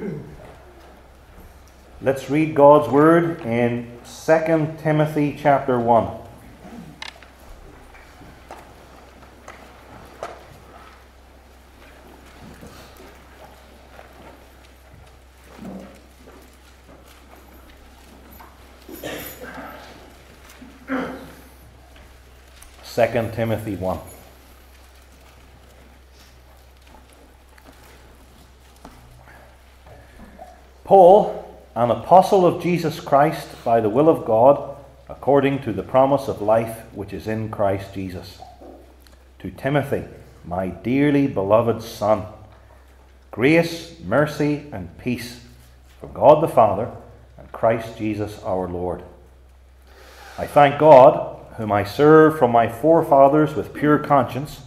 Let's read God's word in 2 Timothy chapter 1. Second Timothy 1. Paul, an apostle of Jesus Christ by the will of God, according to the promise of life which is in Christ Jesus. To Timothy, my dearly beloved son, grace, mercy, and peace from God the Father and Christ Jesus our Lord. I thank God, whom I serve from my forefathers with pure conscience,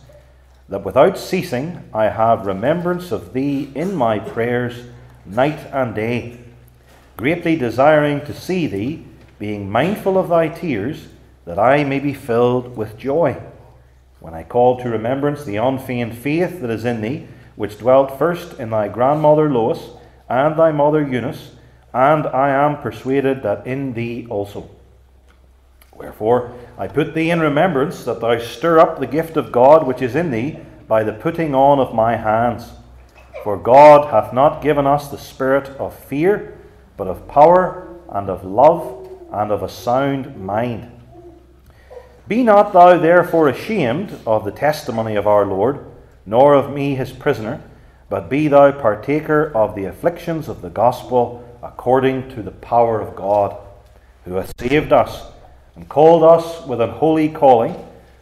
that without ceasing I have remembrance of thee in my prayers night and day, greatly desiring to see thee, being mindful of thy tears, that I may be filled with joy. When I call to remembrance the unfeigned faith that is in thee, which dwelt first in thy grandmother Lois and thy mother Eunice, and I am persuaded that in thee also. Wherefore I put thee in remembrance that thou stir up the gift of God which is in thee by the putting on of my hands. For God hath not given us the spirit of fear, but of power and of love and of a sound mind. Be not thou therefore ashamed of the testimony of our Lord, nor of me his prisoner, but be thou partaker of the afflictions of the gospel according to the power of God, who hath saved us and called us with an holy calling,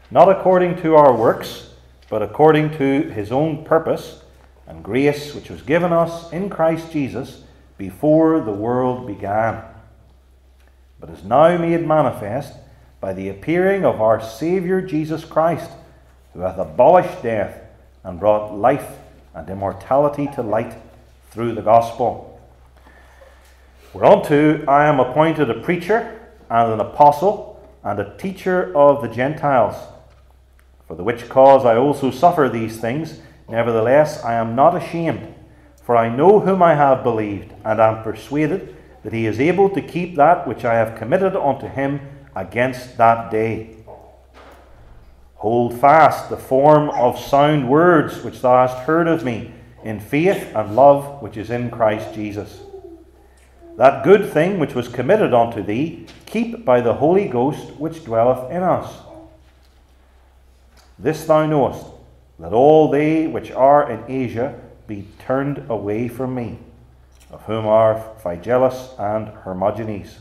not according to our works, but according to his own purpose and grace which was given us in Christ Jesus before the world began, but is now made manifest by the appearing of our Saviour Jesus Christ, who hath abolished death and brought life and immortality to light through the gospel. Whereunto I am appointed a preacher and an apostle and a teacher of the Gentiles, for the which cause I also suffer these things Nevertheless, I am not ashamed, for I know whom I have believed, and am persuaded that he is able to keep that which I have committed unto him against that day. Hold fast the form of sound words which thou hast heard of me in faith and love which is in Christ Jesus. That good thing which was committed unto thee, keep by the Holy Ghost which dwelleth in us. This thou knowest let all they which are in Asia be turned away from me, of whom are Phygelus and Hermogenes.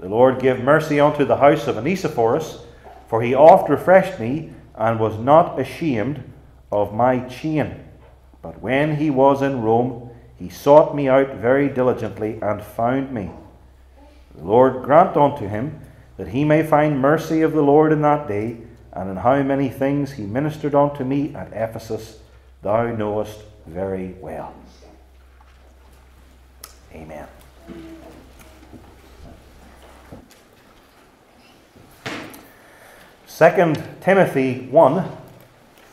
The Lord give mercy unto the house of Onesiphorus, for he oft refreshed me, and was not ashamed of my chain. But when he was in Rome, he sought me out very diligently, and found me. The Lord grant unto him that he may find mercy of the Lord in that day and in how many things he ministered unto me at Ephesus, thou knowest very well. Amen. Second Timothy 1,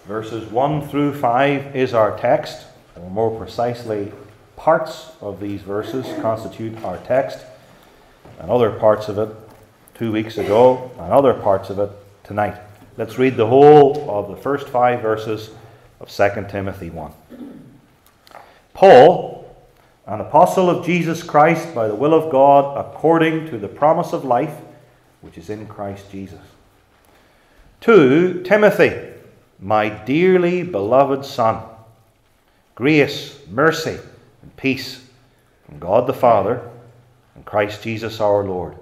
verses 1 through 5 is our text, or more precisely, parts of these verses constitute our text, and other parts of it two weeks ago, and other parts of it tonight. Let's read the whole of the first five verses of 2 Timothy 1. Paul, an apostle of Jesus Christ by the will of God, according to the promise of life which is in Christ Jesus. To Timothy, my dearly beloved son, grace, mercy, and peace from God the Father and Christ Jesus our Lord.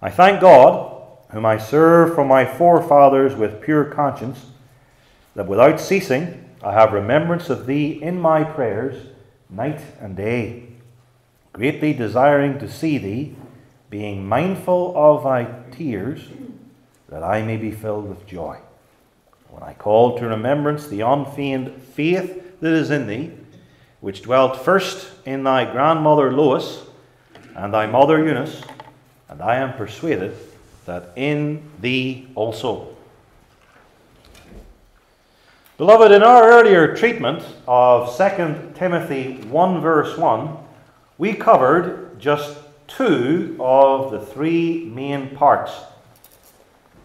I thank God whom I serve from my forefathers with pure conscience, that without ceasing I have remembrance of thee in my prayers night and day, greatly desiring to see thee, being mindful of thy tears, that I may be filled with joy. When I call to remembrance the unfeigned faith that is in thee, which dwelt first in thy grandmother Lois and thy mother Eunice, and I am persuaded that in thee also. Beloved, in our earlier treatment of 2 Timothy 1, verse 1, we covered just two of the three main parts.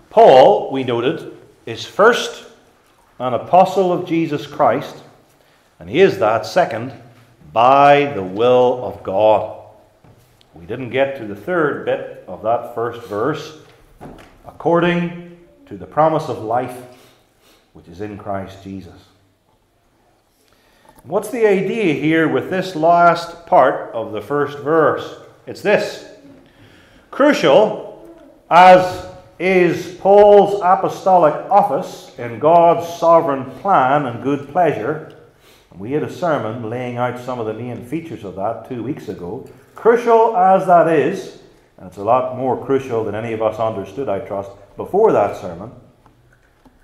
Paul, we noted, is first an apostle of Jesus Christ, and he is that second by the will of God. We didn't get to the third bit of that first verse, according to the promise of life which is in Christ Jesus. What's the idea here with this last part of the first verse? It's this crucial, as is Paul's apostolic office in God's sovereign plan and good pleasure. We had a sermon laying out some of the main features of that two weeks ago. Crucial as that is, and it's a lot more crucial than any of us understood, I trust, before that sermon.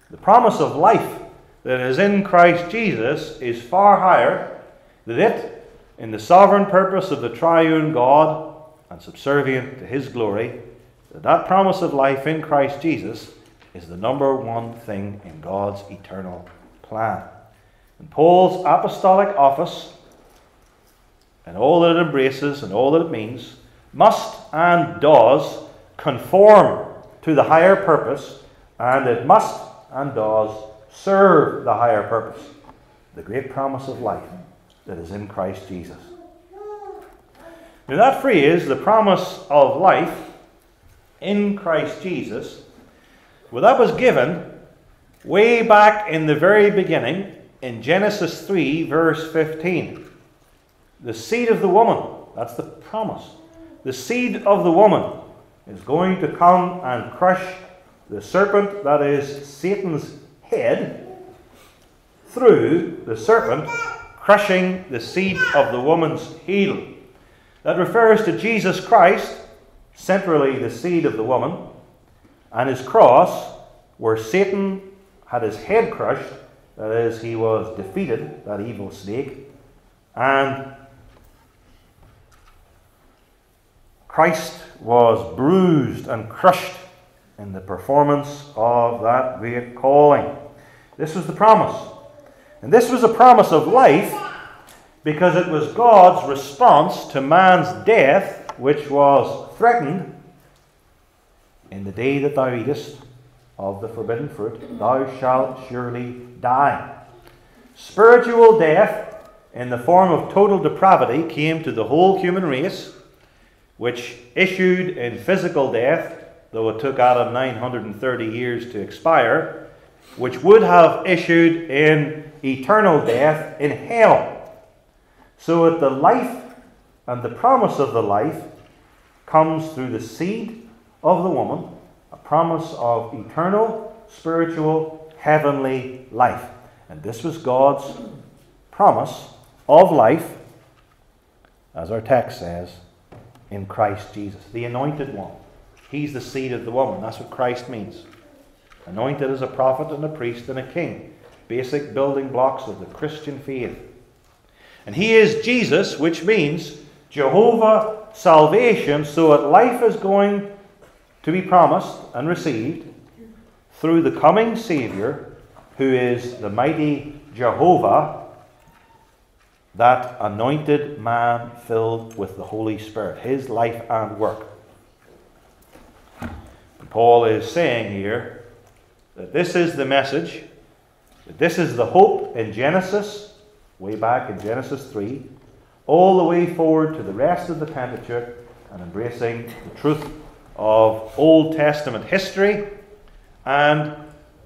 The promise of life that is in Christ Jesus is far higher than it, in the sovereign purpose of the triune God and subservient to his glory, that that promise of life in Christ Jesus is the number one thing in God's eternal plan. And Paul's apostolic office and all that it embraces and all that it means must and does conform to the higher purpose, and it must and does serve the higher purpose, the great promise of life that is in Christ Jesus. Now, that phrase, the promise of life in Christ Jesus, well, that was given way back in the very beginning in Genesis 3, verse 15. The seed of the woman, that's the promise. The seed of the woman is going to come and crush the serpent, that is Satan's head, through the serpent, crushing the seed of the woman's heel. That refers to Jesus Christ, centrally the seed of the woman, and his cross, where Satan had his head crushed, that is, he was defeated, that evil snake, and Christ was bruised and crushed in the performance of that great calling. This was the promise. And this was a promise of life because it was God's response to man's death, which was threatened in the day that thou eatest of the forbidden fruit, thou shalt surely die. Spiritual death in the form of total depravity came to the whole human race, which issued in physical death though it took Adam 930 years to expire, which would have issued in eternal death in hell. So that the life and the promise of the life comes through the seed of the woman, a promise of eternal, spiritual, heavenly life. And this was God's promise of life, as our text says, in Christ Jesus, the anointed one. He's the seed of the woman. That's what Christ means. Anointed as a prophet and a priest and a king. Basic building blocks of the Christian faith. And he is Jesus, which means Jehovah salvation, so that life is going to be promised and received through the coming Saviour, who is the mighty Jehovah, that anointed man filled with the Holy Spirit, his life and work. Paul is saying here that this is the message, that this is the hope in Genesis, way back in Genesis 3, all the way forward to the rest of the Pentateuch and embracing the truth of Old Testament history and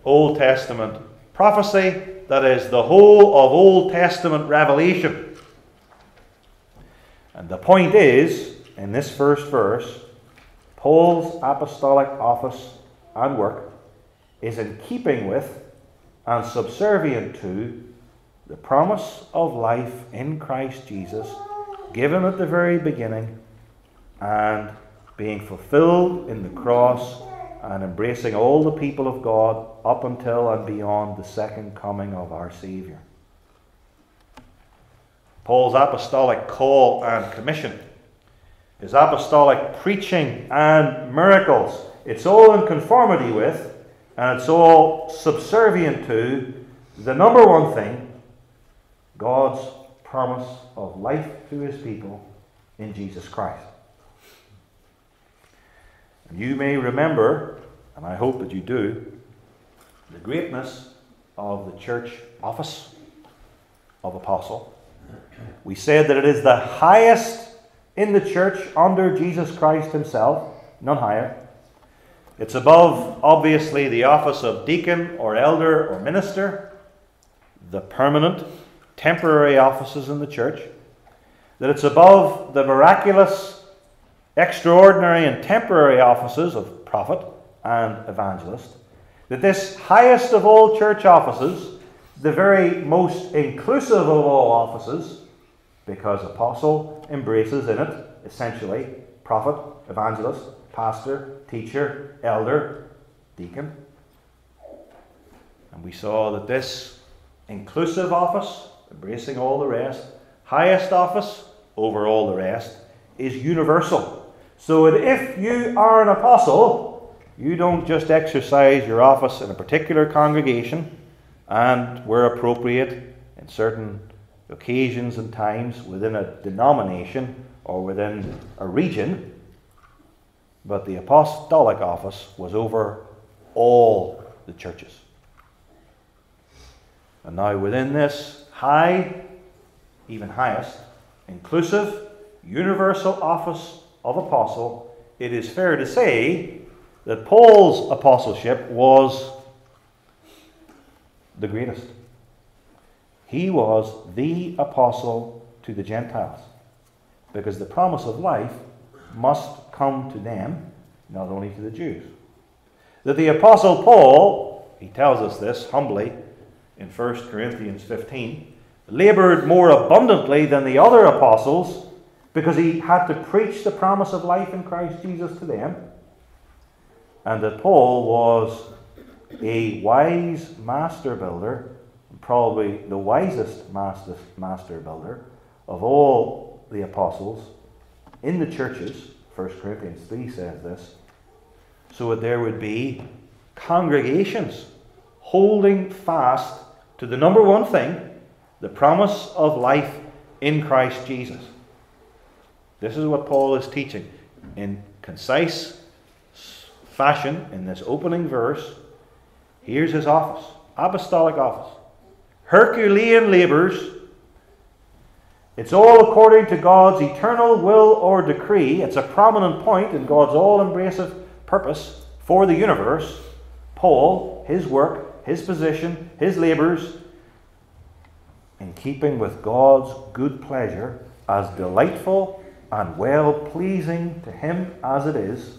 Old Testament prophecy, that is, the whole of Old Testament revelation. And the point is, in this first verse, Paul's apostolic office and work is in keeping with and subservient to the promise of life in Christ Jesus given at the very beginning and being fulfilled in the cross and embracing all the people of God up until and beyond the second coming of our Saviour. Paul's apostolic call and commission his apostolic preaching and miracles. It's all in conformity with, and it's all subservient to, the number one thing God's promise of life to his people in Jesus Christ. You may remember, and I hope that you do, the greatness of the church office of apostle. We said that it is the highest in the church under Jesus Christ himself, none higher. It's above, obviously, the office of deacon or elder or minister, the permanent, temporary offices in the church. That it's above the miraculous, extraordinary, and temporary offices of prophet and evangelist. That this highest of all church offices, the very most inclusive of all offices, because apostle embraces in it essentially prophet, evangelist, pastor, teacher, elder, deacon. And we saw that this inclusive office, embracing all the rest, highest office over all the rest, is universal. So that if you are an apostle, you don't just exercise your office in a particular congregation and, where appropriate, in certain occasions and times within a denomination or within a region, but the apostolic office was over all the churches. And now, within this high, even highest, inclusive, universal office of apostle, it is fair to say that Paul's apostleship was the greatest. He was the apostle to the Gentiles because the promise of life must come to them, not only to the Jews. That the apostle Paul, he tells us this humbly in 1 Corinthians 15, labored more abundantly than the other apostles because he had to preach the promise of life in Christ Jesus to them. And that Paul was a wise master builder probably the wisest master, master builder of all the apostles in the churches. 1 Corinthians 3 says this. So that there would be congregations holding fast to the number one thing the promise of life in Christ Jesus. This is what Paul is teaching in concise fashion in this opening verse. Here's his office, apostolic office. Herculean labours. It's all according to God's eternal will or decree. It's a prominent point in God's all embracing purpose for the universe. Paul, his work, his position, his labours, in keeping with God's good pleasure, as delightful and well pleasing to him as it is.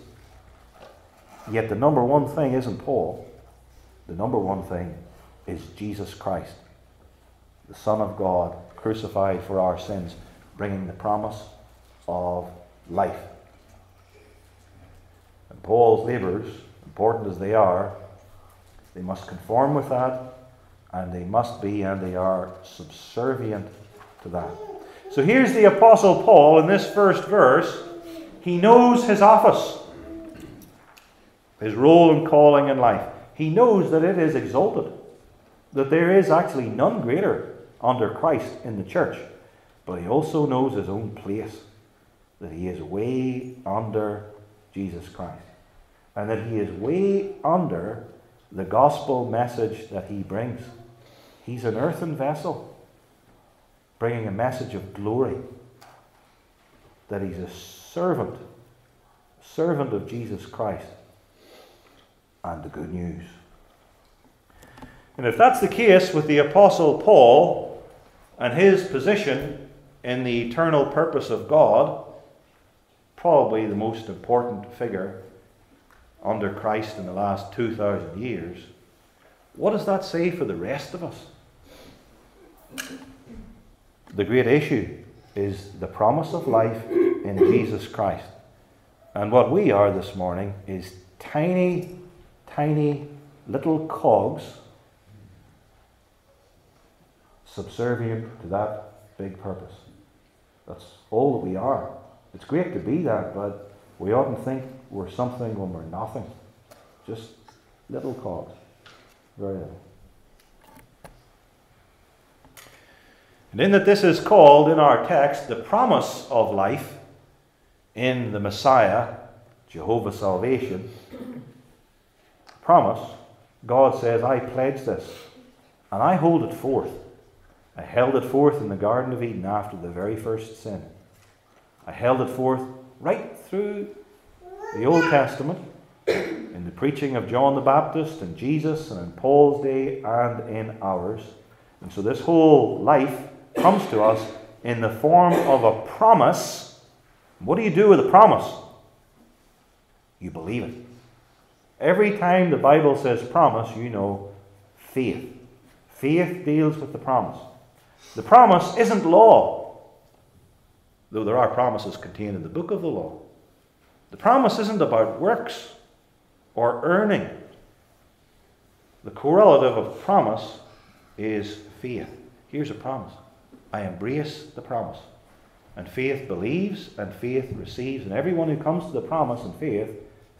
Yet the number one thing isn't Paul. The number one thing is Jesus Christ the Son of God, crucified for our sins, bringing the promise of life. And Paul's labours, important as they are, they must conform with that, and they must be and they are subservient to that. So here's the Apostle Paul in this first verse. He knows his office, his role and calling in life. He knows that it is exalted, that there is actually none greater under Christ in the church, but he also knows his own place, that he is way under Jesus Christ, and that he is way under the gospel message that he brings. He's an earthen vessel, bringing a message of glory, that he's a servant, servant of Jesus Christ, and the good news. And if that's the case with the Apostle Paul and his position in the eternal purpose of God, probably the most important figure under Christ in the last 2,000 years, what does that say for the rest of us? The great issue is the promise of life in Jesus Christ. And what we are this morning is tiny, tiny little cogs subservient to that big purpose. That's all that we are. It's great to be that, but we often think we're something when we're nothing. Just little cogs. Very little. And in that this is called in our text the promise of life in the Messiah, Jehovah's salvation, promise, God says, I pledge this, and I hold it forth. I held it forth in the Garden of Eden after the very first sin. I held it forth right through the Old Testament, in the preaching of John the Baptist and Jesus, and in Paul's day and in ours. And so this whole life comes to us in the form of a promise. What do you do with a promise? You believe it. Every time the Bible says promise, you know faith. Faith deals with the promise. The promise isn't law, though there are promises contained in the book of the law. The promise isn't about works or earning. The correlative of promise is faith. Here's a promise I embrace the promise. And faith believes and faith receives. And everyone who comes to the promise in faith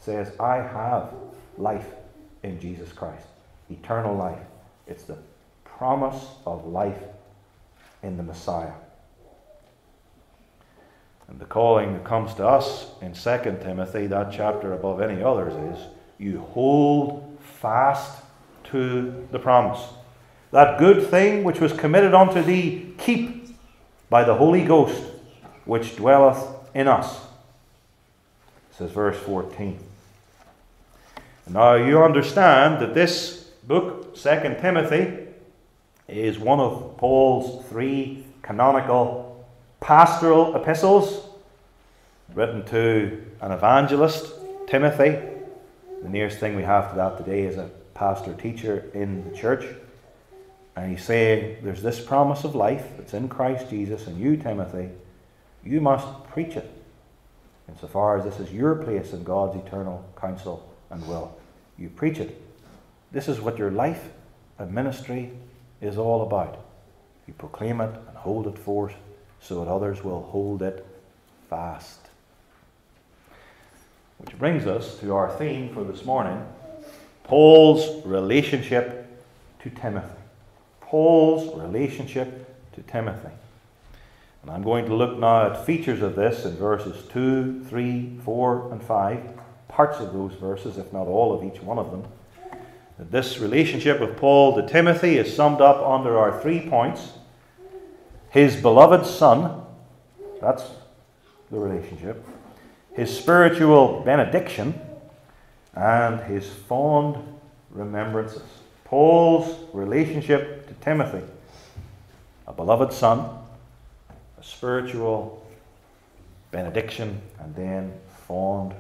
says, I have life in Jesus Christ, eternal life. It's the promise of life in the Messiah. And the calling that comes to us in 2 Timothy, that chapter above any others, is you hold fast to the promise. That good thing which was committed unto thee, keep by the Holy Ghost which dwelleth in us. Says verse 14. Now you understand that this book, 2 Timothy, is one of Paul's three canonical pastoral epistles written to an evangelist, Timothy. The nearest thing we have to that today is a pastor teacher in the church. And he's saying there's this promise of life that's in Christ Jesus, and you, Timothy, you must preach it insofar as this is your place in God's eternal counsel and will. You preach it. This is what your life and ministry is all about. You proclaim it and hold it forth so that others will hold it fast. Which brings us to our theme for this morning Paul's relationship to Timothy. Paul's relationship to Timothy. And I'm going to look now at features of this in verses 2, 3, 4, and 5, parts of those verses, if not all of each one of them. This relationship of Paul to Timothy is summed up under our three points his beloved son, that's the relationship, his spiritual benediction, and his fond remembrances. Paul's relationship Timothy, a beloved son, a spiritual benediction, and then fond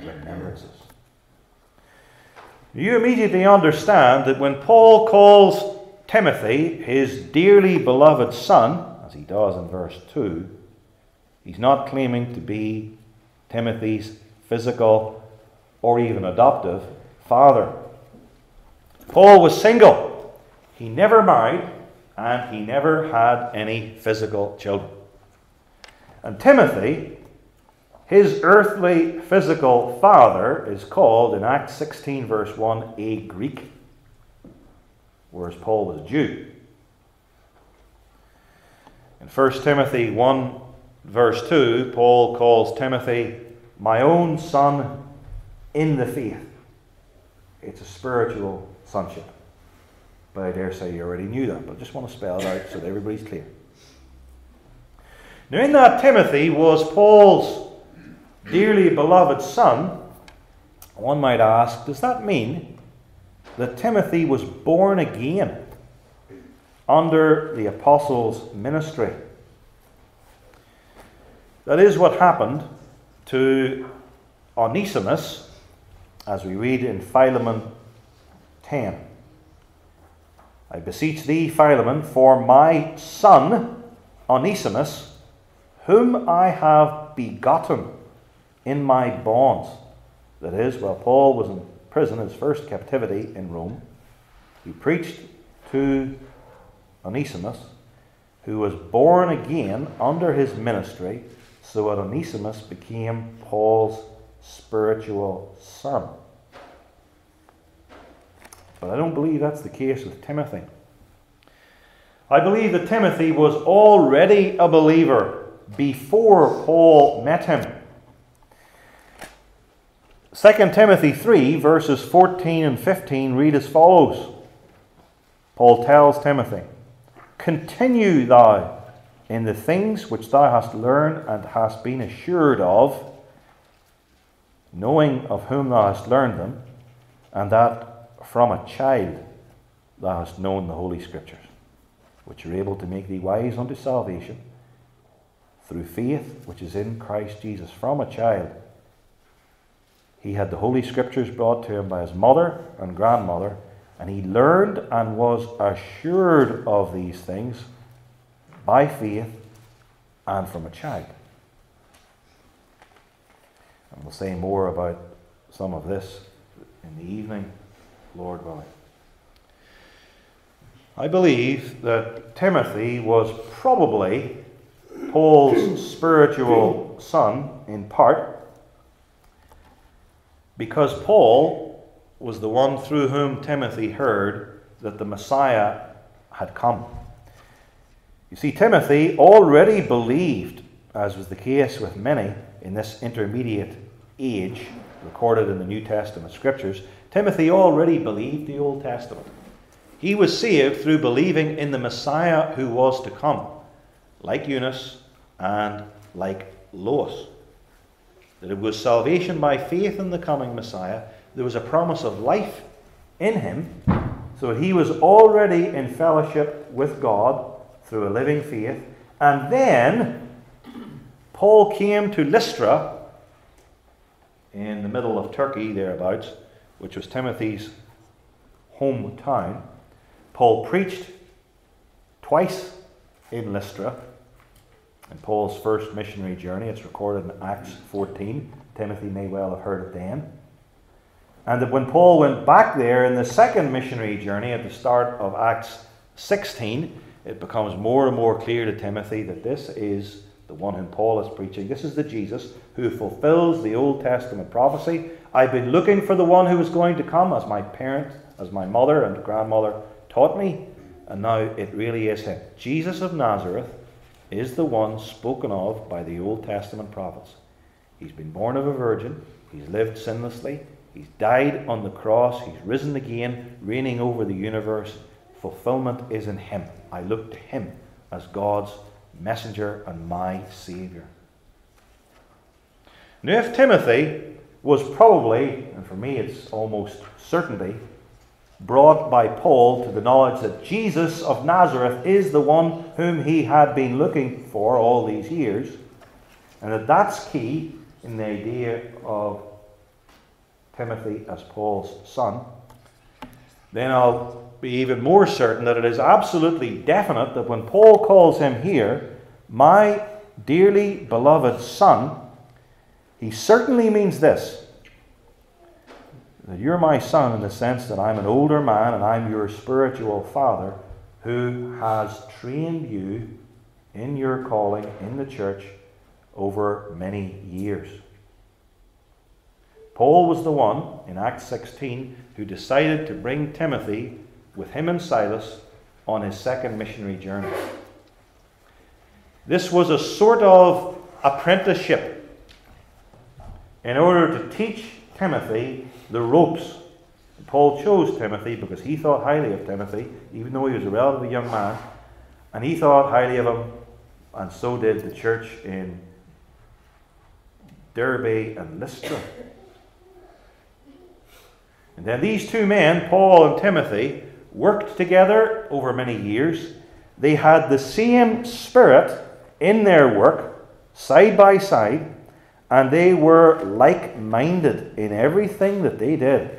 remembrances. You immediately understand that when Paul calls Timothy his dearly beloved son, as he does in verse 2, he's not claiming to be Timothy's physical or even adoptive father. Paul was single. He never married and he never had any physical children. And Timothy, his earthly physical father, is called in Acts 16, verse 1, a Greek, whereas Paul was a Jew. In 1 Timothy 1, verse 2, Paul calls Timothy my own son in the faith. It's a spiritual sonship. But I dare say you already knew that, but I just want to spell it out so that everybody's clear. Now, in that Timothy was Paul's dearly beloved son. One might ask, does that mean that Timothy was born again under the apostles' ministry? That is what happened to Onesimus, as we read in Philemon 10. I beseech thee, Philemon, for my son Onesimus, whom I have begotten in my bonds. That is, while Paul was in prison, his first captivity in Rome, he preached to Onesimus, who was born again under his ministry, so that Onesimus became Paul's spiritual son. But I don't believe that's the case with Timothy. I believe that Timothy was already a believer before Paul met him. 2 Timothy 3, verses 14 and 15 read as follows Paul tells Timothy, Continue thou in the things which thou hast learned and hast been assured of, knowing of whom thou hast learned them, and that from a child thou hast known the Holy Scriptures, which are able to make thee wise unto salvation through faith which is in Christ Jesus. From a child, he had the Holy Scriptures brought to him by his mother and grandmother, and he learned and was assured of these things by faith and from a child. And we'll say more about some of this in the evening, Lord willing. I believe that Timothy was probably Paul's spiritual son in part because Paul was the one through whom Timothy heard that the Messiah had come. You see, Timothy already believed, as was the case with many in this intermediate age recorded in the New Testament scriptures, Timothy already believed the Old Testament. He was saved through believing in the Messiah who was to come, like Eunice and like Lois. That it was salvation by faith in the coming Messiah. There was a promise of life in him, so he was already in fellowship with God through a living faith. And then Paul came to Lystra in the middle of Turkey, thereabouts, which was Timothy's hometown. Paul preached twice in Lystra in Paul's first missionary journey. It's recorded in Acts 14. Timothy may well have heard it then. And that when Paul went back there in the second missionary journey at the start of Acts 16, it becomes more and more clear to Timothy that this is the one whom Paul is preaching. This is the Jesus who fulfills the Old Testament prophecy. I've been looking for the one who was going to come, as my parents, as my mother and grandmother taught me, and now it really is him. Jesus of Nazareth is the one spoken of by the Old Testament prophets. He's been born of a virgin, he's lived sinlessly, he's died on the cross, he's risen again, reigning over the universe. Fulfillment is in him. I look to him as God's messenger and my Saviour. Now, if Timothy was probably, and for me it's almost certainty, brought by Paul to the knowledge that Jesus of Nazareth is the one whom he had been looking for all these years, and that that's key in the idea of Timothy as Paul's son, then I'll be even more certain that it is absolutely definite that when Paul calls him here, my dearly beloved son, he certainly means this that you're my son in the sense that I'm an older man and I'm your spiritual father who has trained you in your calling in the church over many years. Paul was the one in Acts 16 who decided to bring Timothy with him and Silas on his second missionary journey. This was a sort of apprenticeship in order to teach Timothy the ropes. Paul chose Timothy because he thought highly of Timothy, even though he was a relatively young man, and he thought highly of him, and so did the church in Derbe and Lystra. And then these two men, Paul and Timothy, worked together over many years. They had the same spirit in their work, side by side, and they were like minded in everything that they did.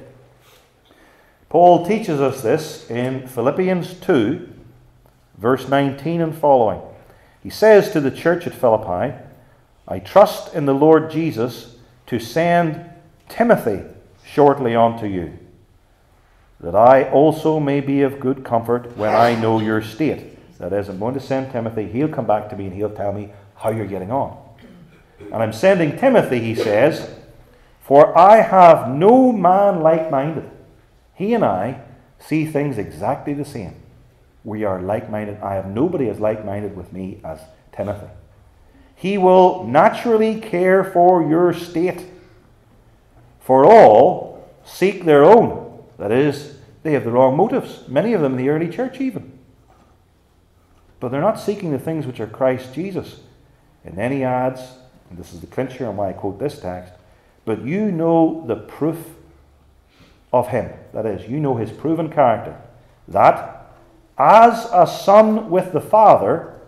Paul teaches us this in Philippians 2, verse 19 and following. He says to the church at Philippi, I trust in the Lord Jesus to send Timothy shortly unto you, that I also may be of good comfort when I know your state. That is, I'm going to send Timothy, he'll come back to me and he'll tell me how you're getting on. And I'm sending Timothy, he says, for I have no man like minded. He and I see things exactly the same. we are like minded. I have nobody as like minded with me as Timothy. He will naturally care for your state. For all seek their own. That is, they have the wrong motives. Many of them in the early church, even. But they're not seeking the things which are Christ Jesus. And then he adds, and this is the clincher on why I quote this text, but you know the proof of him. That is, you know his proven character. That, as a son with the Father,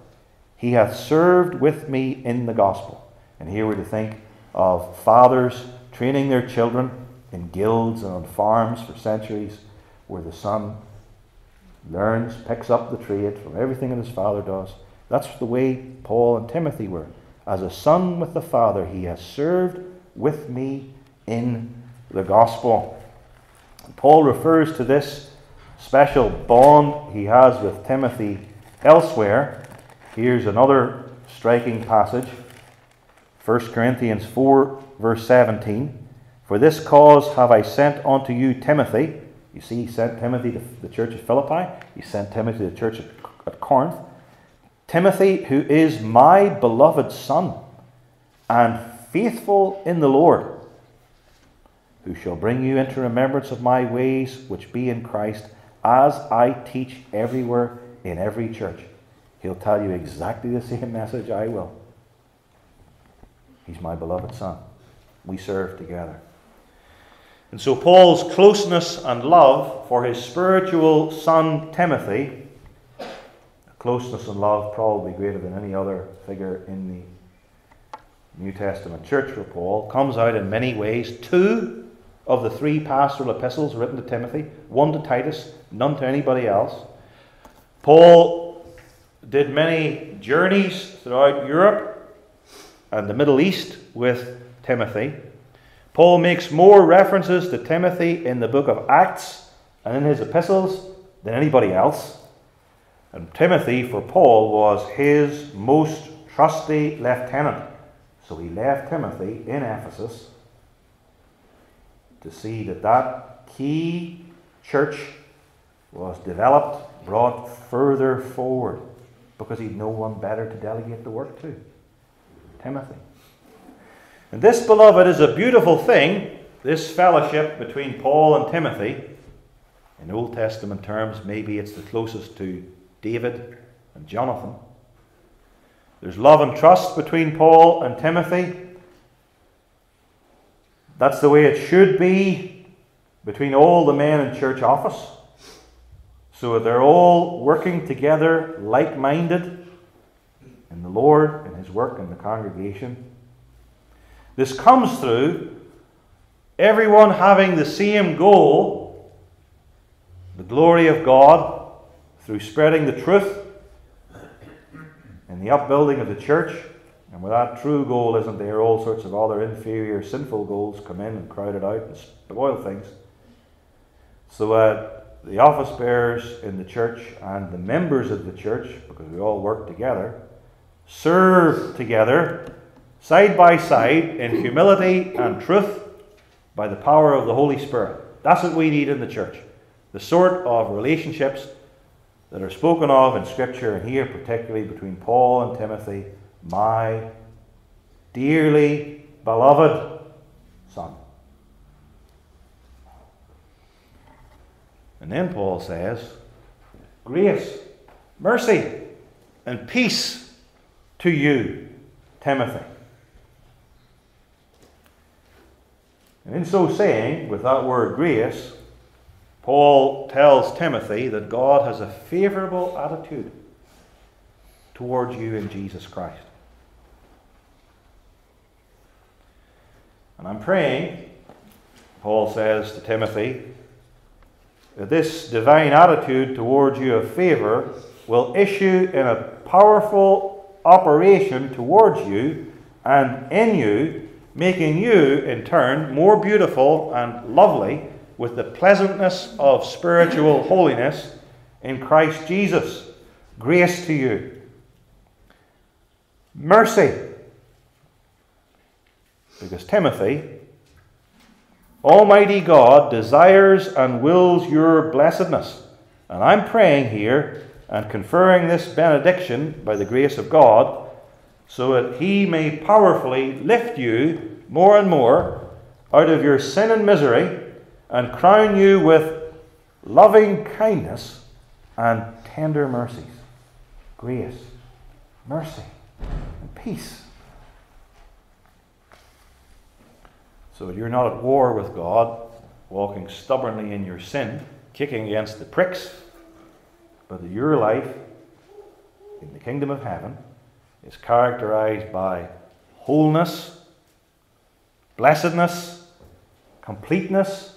he hath served with me in the gospel. And here we're to think of fathers training their children in guilds and on farms for centuries, where the son learns, picks up the trade from everything that his father does. That's the way Paul and Timothy were. As a son with the Father, he has served with me in the gospel. Paul refers to this special bond he has with Timothy elsewhere. Here's another striking passage 1 Corinthians 4, verse 17. For this cause have I sent unto you Timothy. You see, he sent Timothy to the church of Philippi, he sent Timothy to the church at Corinth. Timothy, who is my beloved son and faithful in the Lord, who shall bring you into remembrance of my ways which be in Christ, as I teach everywhere in every church. He'll tell you exactly the same message I will. He's my beloved son. We serve together. And so, Paul's closeness and love for his spiritual son Timothy closeness and love probably greater than any other figure in the New Testament church for Paul, comes out in many ways. Two of the three pastoral epistles written to Timothy, one to Titus, none to anybody else. Paul did many journeys throughout Europe and the Middle East with Timothy. Paul makes more references to Timothy in the book of Acts and in his epistles than anybody else. And Timothy, for Paul, was his most trusty lieutenant. So he left Timothy in Ephesus to see that that key church was developed, brought further forward, because he'd no one better to delegate the work to Timothy. And this, beloved, is a beautiful thing, this fellowship between Paul and Timothy. In Old Testament terms, maybe it's the closest to David and Jonathan. There's love and trust between Paul and Timothy. That's the way it should be between all the men in church office. So they're all working together, like minded, in the Lord and His work in the congregation. This comes through everyone having the same goal the glory of God through spreading the truth and the upbuilding of the church. And where that true goal isn't there, all sorts of other inferior, sinful goals come in and crowd it out and spoil things. So uh, the office bearers in the church and the members of the church, because we all work together, serve together side by side in humility and truth by the power of the Holy Spirit. That's what we need in the church. The sort of relationships that are spoken of in Scripture, and here particularly between Paul and Timothy, my dearly beloved son. And then Paul says, Grace, mercy, and peace to you, Timothy. And in so saying, with that word grace, Paul tells Timothy that God has a favorable attitude towards you in Jesus Christ. And I'm praying, Paul says to Timothy, that this divine attitude towards you of favor will issue in a powerful operation towards you and in you, making you in turn more beautiful and lovely with the pleasantness of spiritual holiness in Christ Jesus. Grace to you. Mercy. Because Timothy, Almighty God desires and wills your blessedness. And I'm praying here and conferring this benediction by the grace of God, so that He may powerfully lift you more and more out of your sin and misery and crown you with loving kindness and tender mercies, grace, mercy, and peace. So you're not at war with God, walking stubbornly in your sin, kicking against the pricks, but your life in the kingdom of heaven is characterized by wholeness, blessedness, completeness,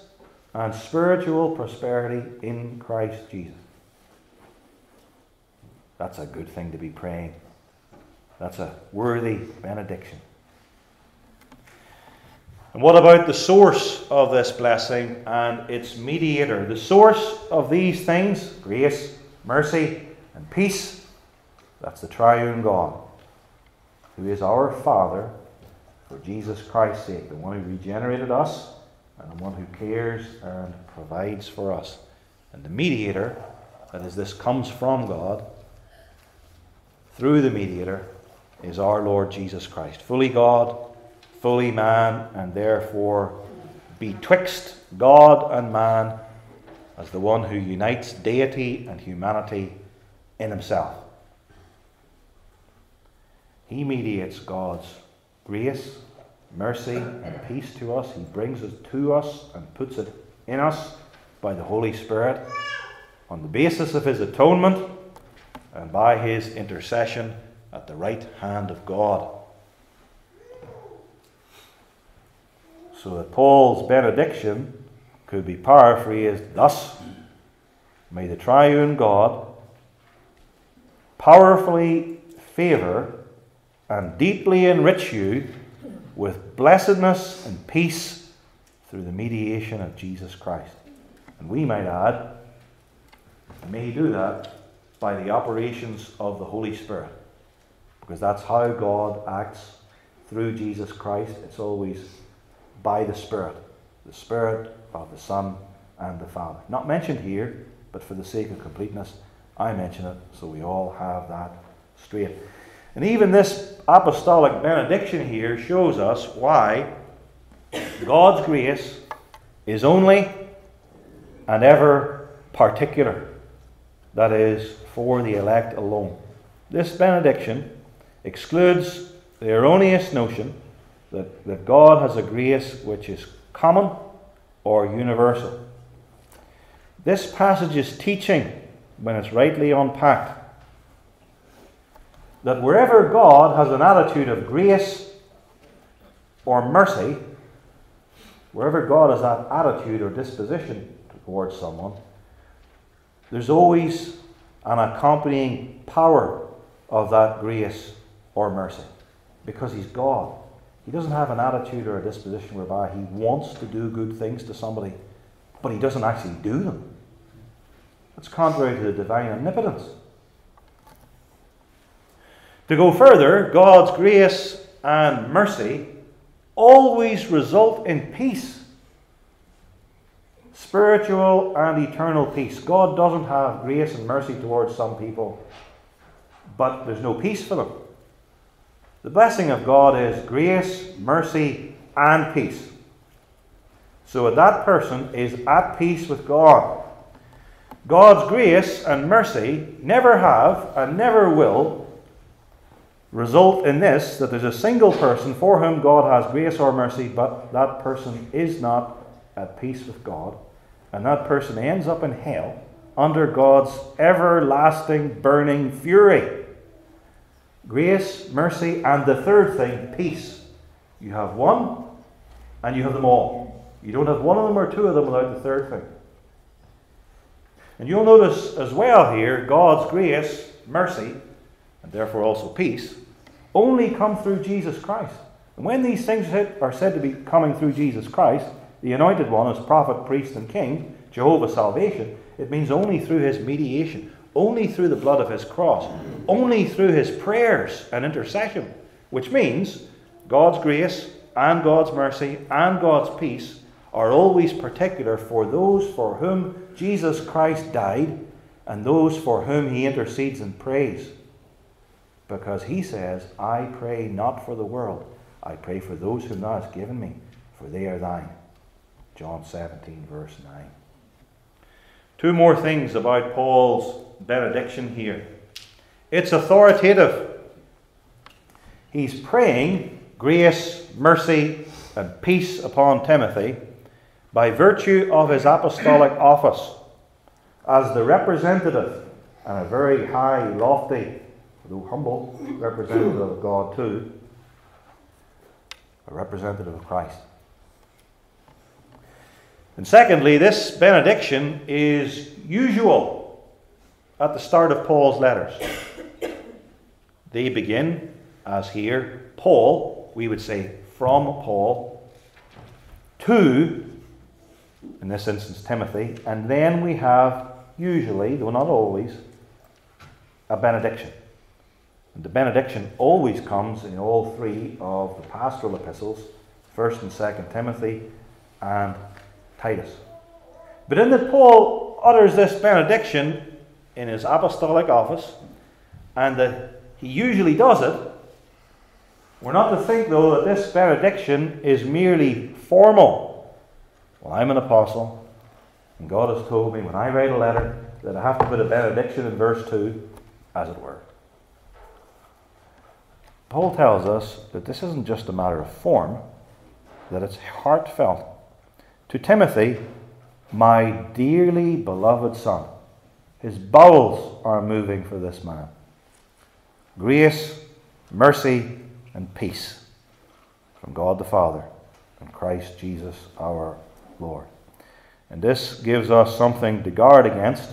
and spiritual prosperity in Christ Jesus. That's a good thing to be praying. That's a worthy benediction. And what about the source of this blessing and its mediator? The source of these things, grace, mercy, and peace, that's the triune God, who is our Father for Jesus Christ's sake, the one who regenerated us and the one who cares and provides for us. And the mediator, that is, this comes from God, through the mediator, is our Lord Jesus Christ, fully God, fully man, and therefore betwixt God and man as the one who unites deity and humanity in himself. He mediates God's grace mercy and peace to us. He brings it to us and puts it in us by the Holy Spirit on the basis of his atonement and by his intercession at the right hand of God. So that Paul's benediction could be paraphrased thus May the triune God powerfully favour and deeply enrich you with blessedness and peace through the mediation of Jesus Christ. And we might add, may He do that by the operations of the Holy Spirit, because that's how God acts through Jesus Christ. It's always by the Spirit, the Spirit of the Son and the Father. Not mentioned here, but for the sake of completeness, I mention it so we all have that straight. And even this apostolic benediction here shows us why God's grace is only and ever particular, that is, for the elect alone. This benediction excludes the erroneous notion that, that God has a grace which is common or universal. This passage is teaching, when it's rightly unpacked, that wherever God has an attitude of grace or mercy, wherever God has that attitude or disposition towards someone, there's always an accompanying power of that grace or mercy because He's God. He doesn't have an attitude or a disposition whereby He wants to do good things to somebody, but He doesn't actually do them. That's contrary to the divine omnipotence. To go further, God's grace and mercy always result in peace. Spiritual and eternal peace. God doesn't have grace and mercy towards some people, but there's no peace for them. The blessing of God is grace, mercy, and peace. So that person is at peace with God. God's grace and mercy never have and never will result in this that there's a single person for whom God has grace or mercy, but that person is not at peace with God, and that person ends up in hell under God's everlasting burning fury. Grace, mercy, and the third thing, peace. You have one, and you have them all. You don't have one of them or two of them without the third thing. And you'll notice as well here God's grace, mercy, and therefore also peace, only come through Jesus Christ. And when these things are said to be coming through Jesus Christ, the anointed one as prophet, priest, and king, Jehovah's salvation, it means only through his mediation, only through the blood of his cross, only through his prayers and intercession, which means God's grace and God's mercy and God's peace are always particular for those for whom Jesus Christ died and those for whom he intercedes and prays. Because he says, I pray not for the world, I pray for those whom thou hast given me, for they are thine. John 17, verse 9. Two more things about Paul's benediction here. It's authoritative. He's praying grace, mercy, and peace upon Timothy by virtue of his apostolic office as the representative and a very high, lofty, though humble, representative of God too, a representative of Christ. And secondly, this benediction is usual at the start of Paul's letters. They begin, as here, Paul, we would say from Paul, to, in this instance, Timothy, and then we have usually, though not always, a benediction. And the benediction always comes in all three of the pastoral epistles, 1st and 2nd Timothy and Titus. But in that Paul utters this benediction in his apostolic office, and that he usually does it, we're not to think, though, that this benediction is merely formal. Well, I'm an apostle, and God has told me when I write a letter that I have to put a benediction in verse 2, as it were. Paul tells us that this isn't just a matter of form, that it's heartfelt. To Timothy, my dearly beloved son, his bowels are moving for this man. Grace, mercy, and peace from God the Father and Christ Jesus our Lord. And this gives us something to guard against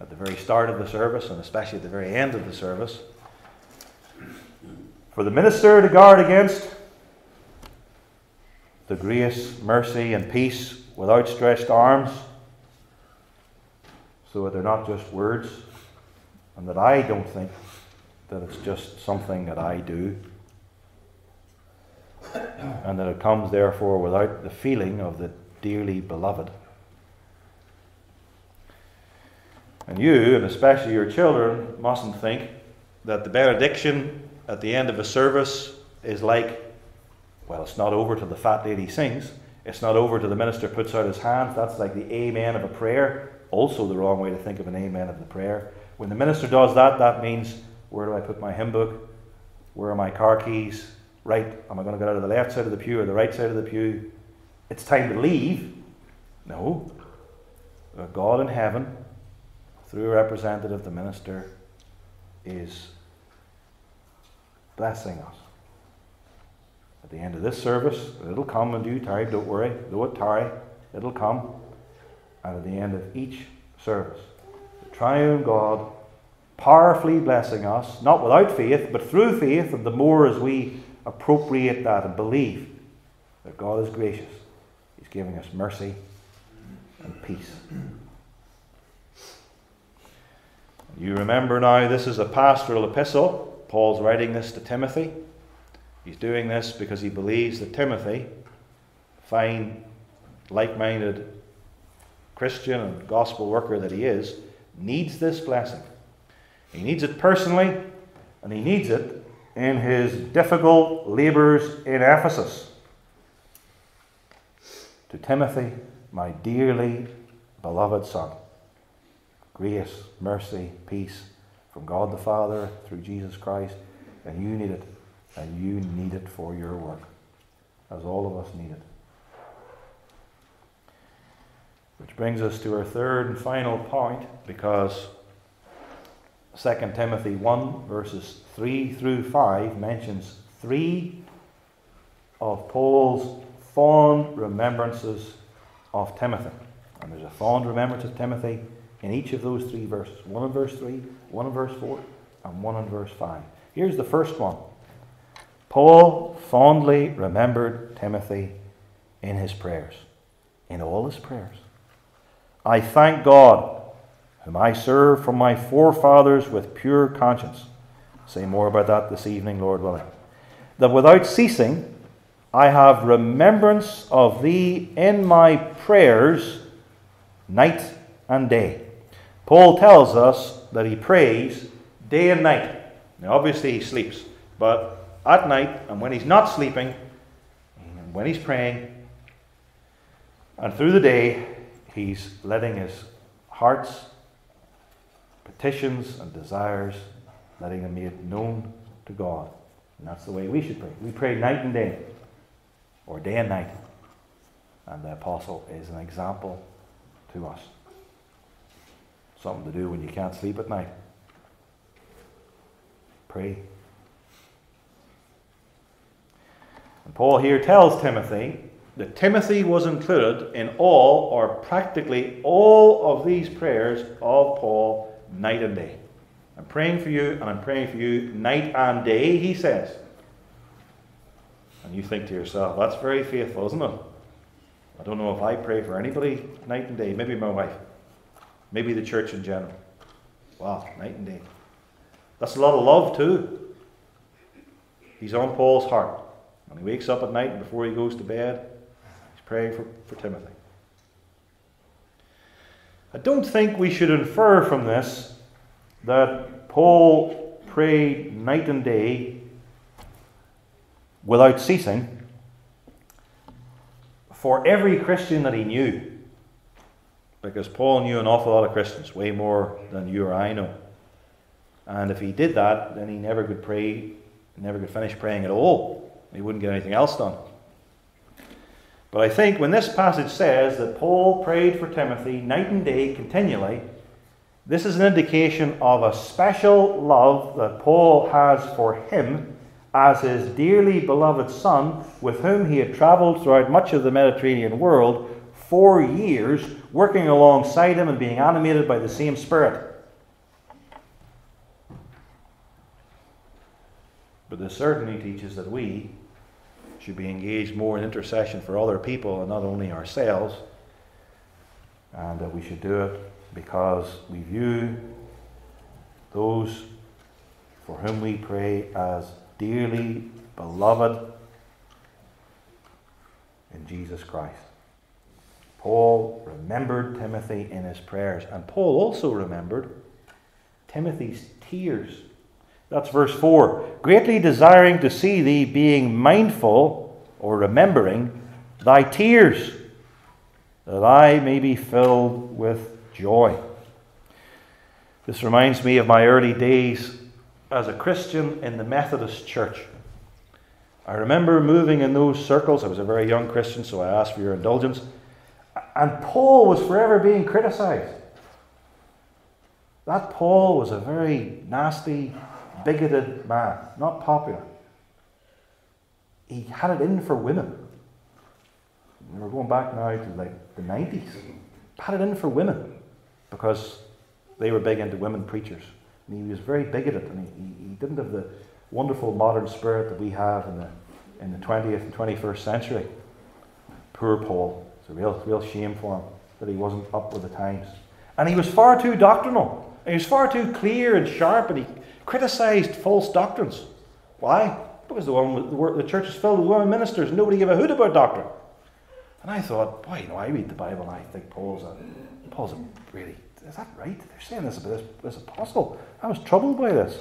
at the very start of the service and especially at the very end of the service. For the minister to guard against the grace, mercy, and peace with outstretched arms, so that they're not just words, and that I don't think that it's just something that I do, and that it comes, therefore, without the feeling of the dearly beloved. And you, and especially your children, mustn't think that the benediction at the end of a service is like, well, it's not over till the fat lady sings. It's not over till the minister puts out his hand. That's like the amen of a prayer. Also, the wrong way to think of an amen of the prayer. When the minister does that, that means where do I put my hymn book? Where are my car keys? Right, am I going to get out of the left side of the pew or the right side of the pew? It's time to leave. No. God in heaven, through a representative, the minister, is blessing us. At the end of this service, it'll come in due time, don't worry. Though it tarry, it'll come. And at the end of each service, the triune God powerfully blessing us, not without faith, but through faith, and the more as we appropriate that and believe that God is gracious, He's giving us mercy and peace. You remember now, this is a pastoral epistle. Paul's writing this to Timothy. He's doing this because he believes that Timothy, fine, like minded Christian and gospel worker that he is, needs this blessing. He needs it personally, and he needs it in his difficult labours in Ephesus. To Timothy, my dearly beloved son, grace, mercy, peace from God the Father through Jesus Christ, and you need it, and you need it for your work, as all of us need it. Which brings us to our third and final point, because 2 Timothy 1, verses 3 through 5, mentions three of Paul's fond remembrances of Timothy. And there's a fond remembrance of Timothy in each of those three verses one in verse 3, one in verse 4, and one in verse 5. Here's the first one Paul fondly remembered Timothy in his prayers, in all his prayers. I thank God whom I serve from my forefathers with pure conscience. Say more about that this evening, Lord willing. That without ceasing, I have remembrance of thee in my prayers night and day, Paul tells us that he prays day and night. Now, obviously, he sleeps, but at night and when he's not sleeping, and when he's praying, and through the day, he's letting his heart's petitions and desires, letting them be known to God. And that's the way we should pray. We pray night and day, or day and night. And the apostle is an example to us. Something to do when you can't sleep at night. Pray. And Paul here tells Timothy that Timothy was included in all or practically all of these prayers of Paul night and day. I'm praying for you and I'm praying for you night and day, he says. And you think to yourself, that's very faithful, isn't it? I don't know if I pray for anybody night and day. Maybe my wife. Maybe the church in general. Wow, night and day. That's a lot of love, too. He's on Paul's heart. When he wakes up at night and before he goes to bed, he's praying for, for Timothy. I don't think we should infer from this that Paul prayed night and day without ceasing for every Christian that he knew. Because Paul knew an awful lot of Christians, way more than you or I know. And if he did that, then he never could pray, never could finish praying at all. He wouldn't get anything else done. But I think when this passage says that Paul prayed for Timothy night and day continually, this is an indication of a special love that Paul has for him as his dearly beloved son, with whom he had travelled throughout much of the Mediterranean world four years, working alongside him and being animated by the same Spirit. But this certainly teaches that we should be engaged more in intercession for other people and not only ourselves, and that we should do it because we view those for whom we pray as dearly beloved in Jesus Christ. Paul remembered Timothy in his prayers, and Paul also remembered Timothy's tears that's verse 4. Greatly desiring to see thee, being mindful or remembering thy tears, that I may be filled with joy. This reminds me of my early days as a Christian in the Methodist Church. I remember moving in those circles. I was a very young Christian, so I asked for your indulgence. And Paul was forever being criticized. That Paul was a very nasty, bigoted man, not popular. He had it in for women. We're going back now to like the 90s. Had it in for women because they were big into women preachers. And he was very bigoted and he, he didn't have the wonderful modern spirit that we have in the, in the 20th and 21st century. Poor Paul. It's a real, real shame for him that he wasn't up with the times. And he was far too doctrinal. He was far too clear and sharp and he criticized false doctrines. Why? Because the, one, the church is filled with women ministers. Nobody gave a hoot about doctrine. And I thought, boy, you know, I read the Bible and I think Paul's a, Paul's a really, is that right? They're saying this about this, this apostle. I was troubled by this.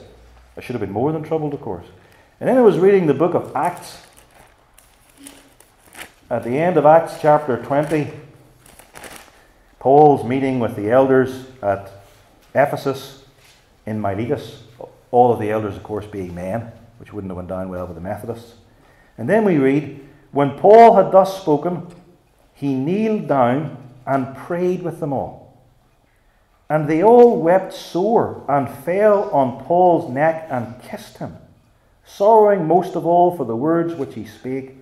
I should have been more than troubled, of course. And then I was reading the book of Acts. At the end of Acts chapter 20, Paul's meeting with the elders at Ephesus in Miletus all of the elders, of course, being men, which wouldn't have went down well with the Methodists. And then we read, When Paul had thus spoken, he kneeled down and prayed with them all. And they all wept sore and fell on Paul's neck and kissed him, sorrowing most of all for the words which he spake,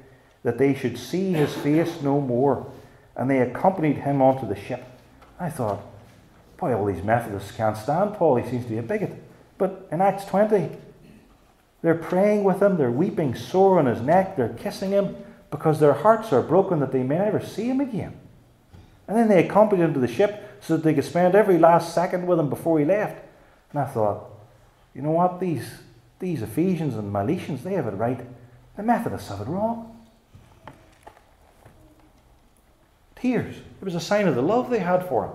that they should see his face no more. And they accompanied him onto the ship. I thought, boy, all these Methodists can't stand Paul. He seems to be a bigot. But in Acts 20, they're praying with him, they're weeping sore on his neck, they're kissing him because their hearts are broken that they may never see him again. And then they accompanied him to the ship so that they could spend every last second with him before he left. And I thought, you know what? These, these Ephesians and Miletians, they have it right. The Methodists have it wrong. Tears. It was a sign of the love they had for him.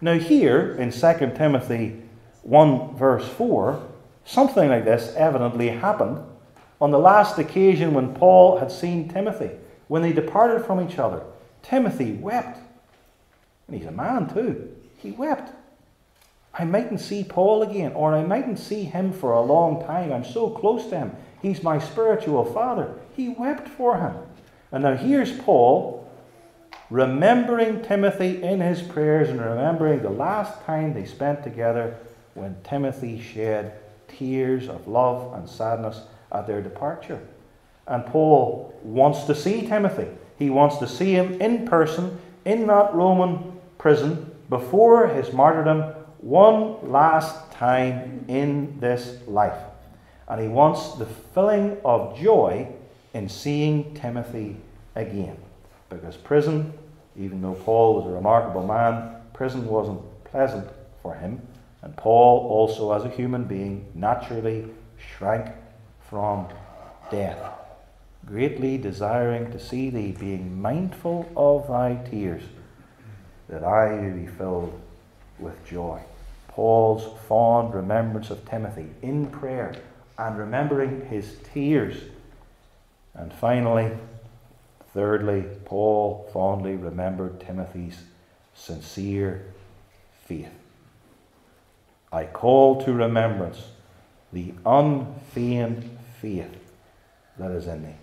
Now, here in 2 Timothy 1, verse 4, something like this evidently happened on the last occasion when Paul had seen Timothy, when they departed from each other. Timothy wept. And he's a man too. He wept. I mightn't see Paul again, or I mightn't see him for a long time. I'm so close to him. He's my spiritual father. He wept for him. And now here's Paul remembering Timothy in his prayers and remembering the last time they spent together when Timothy shed tears of love and sadness at their departure. And Paul wants to see Timothy. He wants to see him in person in that Roman prison before his martyrdom one last time in this life. And he wants the filling of joy in seeing Timothy again. Because prison, even though Paul was a remarkable man, prison wasn't pleasant for him. And Paul, also as a human being, naturally shrank from death, greatly desiring to see thee, being mindful of thy tears, that I may be filled with joy. Paul's fond remembrance of Timothy in prayer and remembering his tears. And finally, thirdly, Paul fondly remembered Timothy's sincere faith. I call to remembrance the unfeigned faith that is in thee.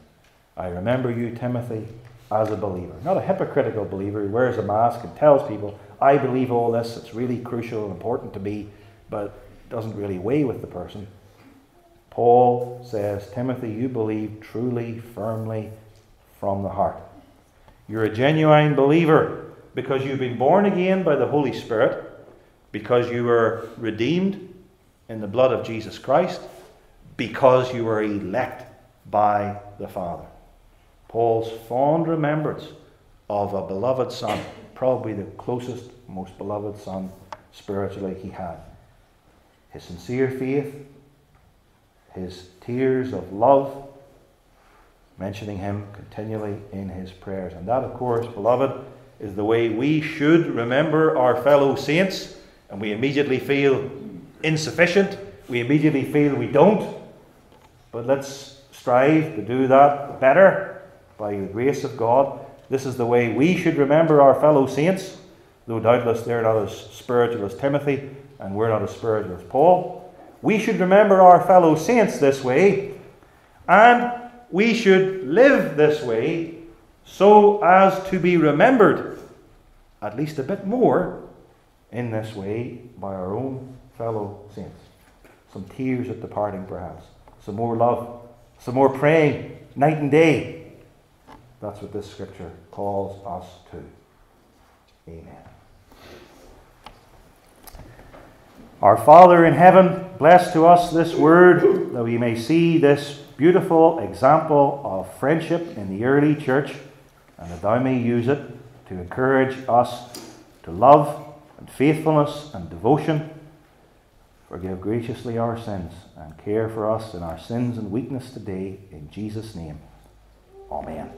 I remember you, Timothy, as a believer. Not a hypocritical believer who wears a mask and tells people, I believe all this, it's really crucial and important to me, but doesn't really weigh with the person. Paul says, Timothy, you believe truly, firmly, from the heart. You're a genuine believer because you've been born again by the Holy Spirit, because you were redeemed in the blood of Jesus Christ, because you were elect by the Father. Paul's fond remembrance of a beloved son probably the closest, most beloved son spiritually he had. His sincere faith, his tears of love, mentioning him continually in his prayers. And that, of course, beloved, is the way we should remember our fellow saints, and we immediately feel insufficient. We immediately feel we don't. But let's strive to do that better by the grace of God. This is the way we should remember our fellow saints, though doubtless they're not as spiritual as Timothy and we're not as spiritual as Paul. We should remember our fellow saints this way, and we should live this way so as to be remembered at least a bit more in this way by our own fellow saints. Some tears at the parting, perhaps, some more love, some more praying night and day that's what this scripture calls us to. Amen. Our Father in heaven, bless to us this word that we may see this beautiful example of friendship in the early church and that thou may use it to encourage us to love and faithfulness and devotion. Forgive graciously our sins and care for us in our sins and weakness today. In Jesus' name, Amen.